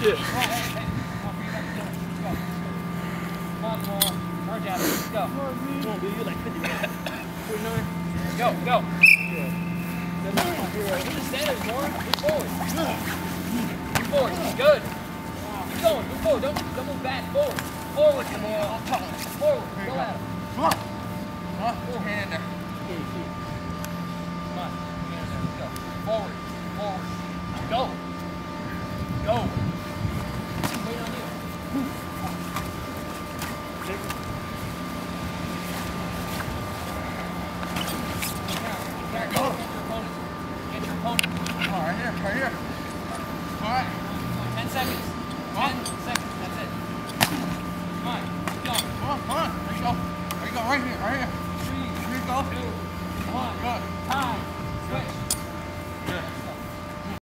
Yeah. More. Charge at it. Go. Come on, dude. You're like 50 49. Go, go. That's my hero. The standards more. Move forward. Move forward. Good. Keep going. Move forward. Don't, don't move back. Forward. Forward, Camille. Forward. Go at him. Come on. Come on. Hand there. Come on. Hands there. Go. Forward. Forward. Go. Wait on you. Get your opponent. Get your opponent. All right, here. Right here. All right. Ten seconds. Ten seconds. That's it. Come on. Keep going. Come on. Come on. There you go. There you go. Right here. Right here. Three, Here you go. two.